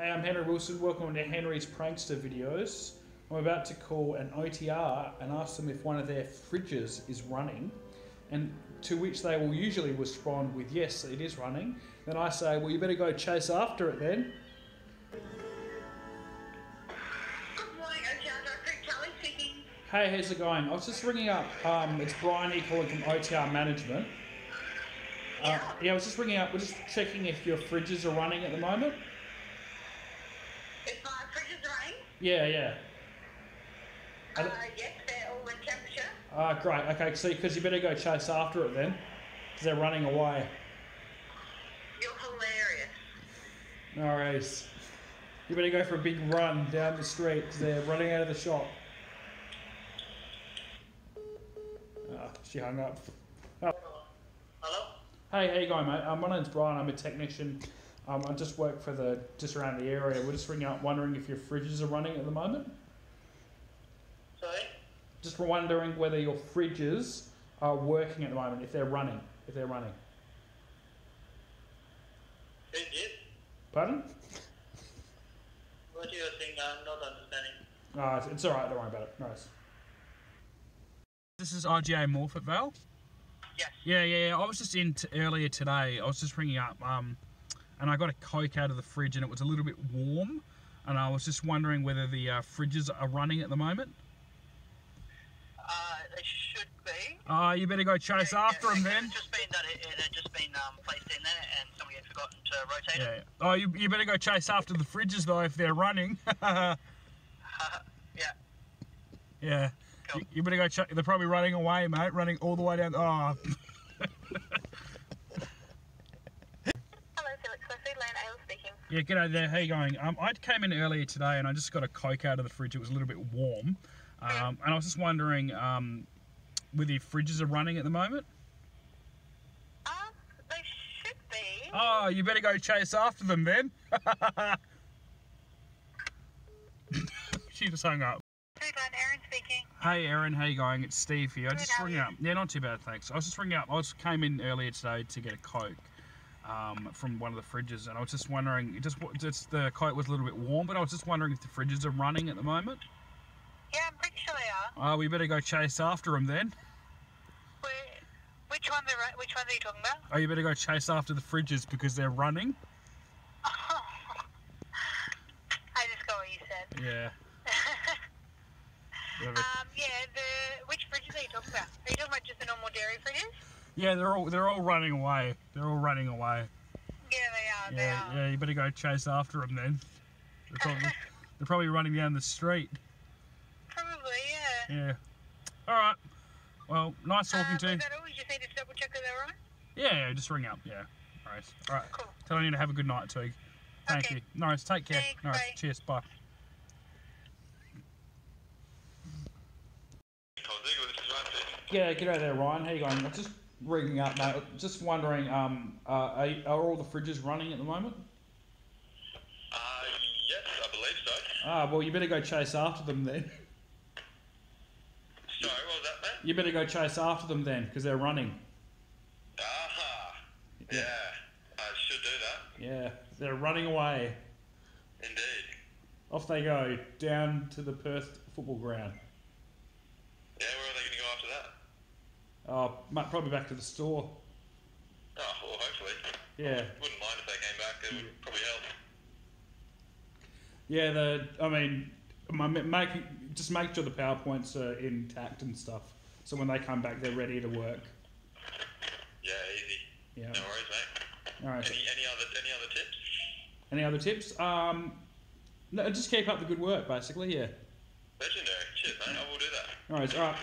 Hey, I'm Henry Wilson. Welcome to Henry's Prankster videos. I'm about to call an OTR and ask them if one of their fridges is running, and to which they will usually respond with yes, it is running. Then I say, well, you better go chase after it then. Good morning, OTR Director Kelly speaking. Hey, how's it going? I was just ringing up. Um, it's Brian here calling from OTR Management. Uh, yeah, I was just ringing up. We're just checking if your fridges are running at the moment. If my fridge is running, Yeah, yeah. Uh, yes, they're all in temperature. Ah, great. Okay, see, because you better go chase after it then, because they're running away. You're hilarious. No worries. You better go for a big run down the street because they're running out of the shop. Ah, she hung up. Oh. Hello? Hey, how you going, mate? Um, my name's Brian. I'm a technician. Um, I just work for the just around the area. We're just ringing up, wondering if your fridges are running at the moment. Sorry? Just wondering whether your fridges are working at the moment. If they're running, if they're running. Is? Pardon? What do you are saying, I'm not understanding. Ah, it's, it's all right. Don't worry about it. Nice. This is RGA Morphett Vale. Yes. Yeah, yeah, yeah. I was just in t- earlier today. I was just ringing up, um, and I got a Coke out of the fridge, and it was a little bit warm. And I was just wondering whether the uh, fridges are running at the moment. Uh, they should be. Ah, you better go chase after them then. It's just been that it, it had just been um, placed in there and somebody had forgotten to rotate Yeah. it. yeah. Oh, you, you better go chase after the fridges though if they're running. yeah. yeah. Cool. You, you better go. Ch- they're probably running away, mate. Running all the way down. Oh. Yeah, g'day there. How you going? Um, I came in earlier today and I just got a Coke out of the fridge. It was a little bit warm, um, and I was just wondering um, whether your fridges are running at the moment. Um, they should be. Oh, you better go chase after them then. she just hung up. Food Line, Aaron speaking. Hey, Erin, how you going? It's Steve here. I just ringing up. Yeah, not too bad, thanks. I was just ringing up. I was came in earlier today to get a Coke. Um, from one of the fridges, and I was just wondering. It just, just the Coke was a little bit warm, but I was just wondering if the fridges are running at the moment. Yeah, I'm pretty sure they are. Oh, we better go chase after them then. Which ones are which ones are you talking about? Oh, you better go chase after the fridges because they're running. I just got what you said. Yeah. Um, yeah, the which fridges are you talking about? Are you talking about just the normal dairy fridges? Yeah, they're all they're all running away. They're all running away. Yeah, they are. They Yeah, are. yeah. You better go chase after them then. They're probably, they're probably running down the street. Probably, yeah. Yeah. All right. Well, nice talking Um, to you. was that all? You just need to double check that they're right. Yeah, yeah, just ring up. Yeah. All right. All right. Cool. Telling you to have a good night, Twig. Thank Okay. you. No worries. Take care. Thanks, no worries. bye. Cheers. Bye. Yeah, g'day there, Ryan. How you going? I'm just ringing up, mate. Just wondering, um, uh, are, are all the fridges running at the moment? Uh, yes, I believe so. Ah, well, you better go chase after them then. Sorry, what was that, mate? You better go chase after them then, because they're running. Aha! Yeah, I should do that. Yeah, they're running away. Indeed. Off they go down to the Perth football ground. Yeah, where are they going to go after that? Oh, probably back to the store. Oh, well, hopefully. Yeah, Wouldn't mind if they came back. It would probably help. yeah. The I mean, my, make just make sure the powerpoints are intact and stuff. So when they come back, they're ready to work. Yeah, easy. Yeah. No worries, mate. All right. Any any other any other tips? Any other tips? Um, no, just keep up the good work, basically. Yeah. Legendary. Cheers, mate. I will do that. All right. All right.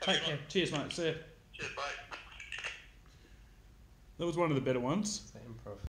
Take care. Cheers, mate. See ya. Cheers, bye. That was one of the better ones. Improv.